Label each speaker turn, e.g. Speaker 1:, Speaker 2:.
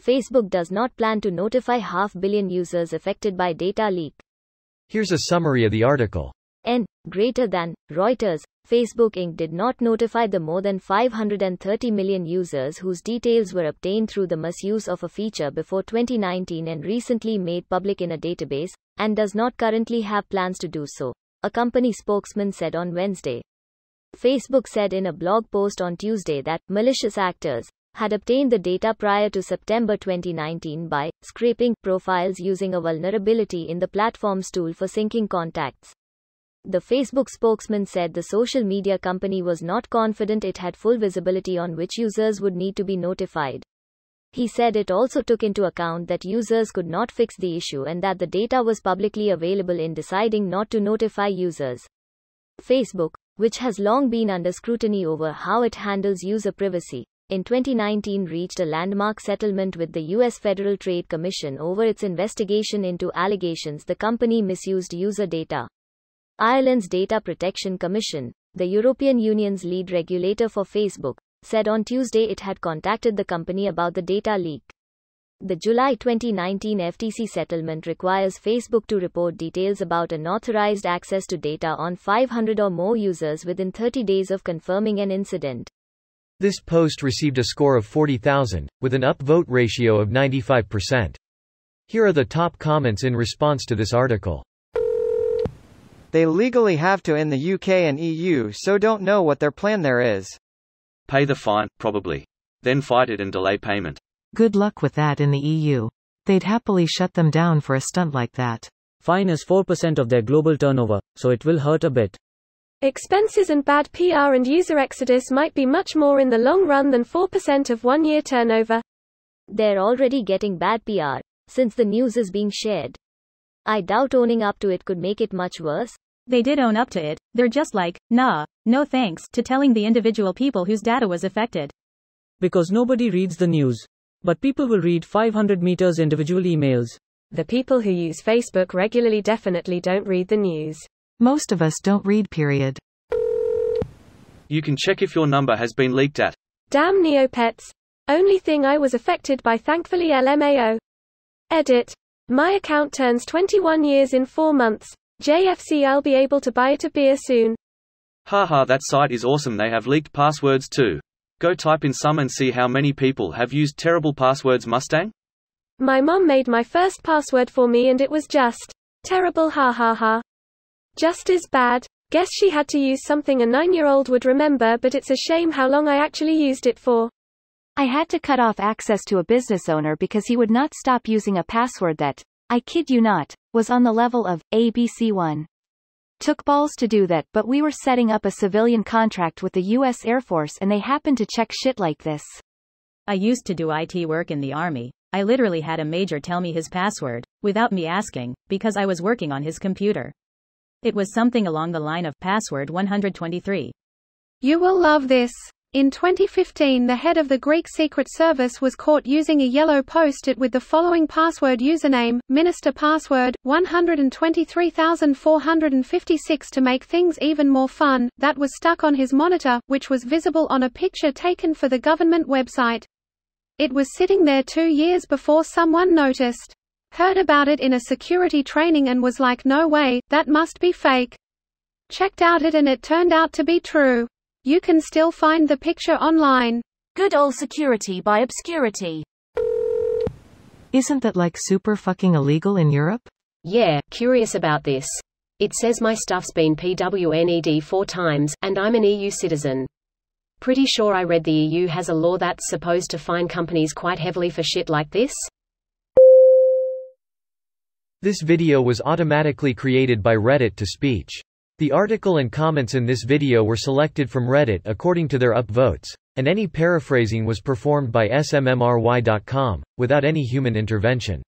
Speaker 1: Facebook does not plan to notify half billion users affected by data leak.
Speaker 2: Here's a summary of the article.
Speaker 1: N. Greater than Reuters, Facebook Inc. did not notify the more than 530 million users whose details were obtained through the misuse of a feature before 2019 and recently made public in a database, and does not currently have plans to do so, a company spokesman said on Wednesday. Facebook said in a blog post on Tuesday that malicious actors had obtained the data prior to September 2019 by scraping profiles using a vulnerability in the platform's tool for syncing contacts. The Facebook spokesman said the social media company was not confident it had full visibility on which users would need to be notified. He said it also took into account that users could not fix the issue and that the data was publicly available in deciding not to notify users. Facebook, which has long been under scrutiny over how it handles user privacy, in 2019 reached a landmark settlement with the U.S. Federal Trade Commission over its investigation into allegations the company misused user data. Ireland's Data Protection Commission, the European Union's lead regulator for Facebook, said on Tuesday it had contacted the company about the data leak. The July 2019 FTC settlement requires Facebook to report details about unauthorized access to data on 500 or more users within 30 days of confirming an incident.
Speaker 2: This post received a score of 40,000, with an upvote ratio of 95%. Here are the top comments in response to this article.
Speaker 3: They legally have to in the UK and EU so don't know what their plan there is.
Speaker 4: Pay the fine, probably. Then fight it and delay payment.
Speaker 5: Good luck with that in the EU. They'd happily shut them down for a stunt like that.
Speaker 6: Fine is 4% of their global turnover, so it will hurt a bit.
Speaker 7: Expenses and bad PR and user exodus might be much more in the long run than 4% of one year turnover.
Speaker 1: They're already getting bad PR, since the news is being shared. I doubt owning up to it could make it much worse.
Speaker 8: They did own up to it, they're just like, nah, no thanks, to telling the individual people whose data was affected.
Speaker 6: Because nobody reads the news. But people will read 500 meters individual emails.
Speaker 7: The people who use Facebook regularly definitely don't read the news.
Speaker 5: Most of us don't read period.
Speaker 4: You can check if your number has been leaked at.
Speaker 7: Damn Neopets. Only thing I was affected by thankfully LMAO. Edit. My account turns 21 years in 4 months. JFC I'll be able to buy it a beer soon.
Speaker 4: Haha that site is awesome they have leaked passwords too. Go type in some and see how many people have used terrible passwords Mustang?
Speaker 7: My mom made my first password for me and it was just terrible ha ha ha. Just as bad. Guess she had to use something a 9-year-old would remember but it's a shame how long I actually used it for.
Speaker 9: I had to cut off access to a business owner because he would not stop using a password that, I kid you not, was on the level of ABC1. Took balls to do that, but we were setting up a civilian contract with the U.S. Air Force and they happened to check shit like this.
Speaker 8: I used to do IT work in the Army. I literally had a major tell me his password, without me asking, because I was working on his computer. It was something along the line of password 123.
Speaker 10: You will love this. In 2015 the head of the Greek Secret Service was caught using a yellow post-it with the following password username, Minister password, 123456 to make things even more fun, that was stuck on his monitor, which was visible on a picture taken for the government website. It was sitting there two years before someone noticed. Heard about it in a security training and was like no way, that must be fake. Checked out it and it turned out to be true. You can still find the picture online.
Speaker 9: Good old security by obscurity.
Speaker 5: Isn't that like super fucking illegal in Europe?
Speaker 11: Yeah, curious about this. It says my stuff's been PWNED four times, and I'm an EU citizen. Pretty sure I read the EU has a law that's supposed to fine companies quite heavily for shit like this?
Speaker 2: This video was automatically created by Reddit to speech. The article and comments in this video were selected from Reddit according to their upvotes, and any paraphrasing was performed by smmry.com, without any human intervention.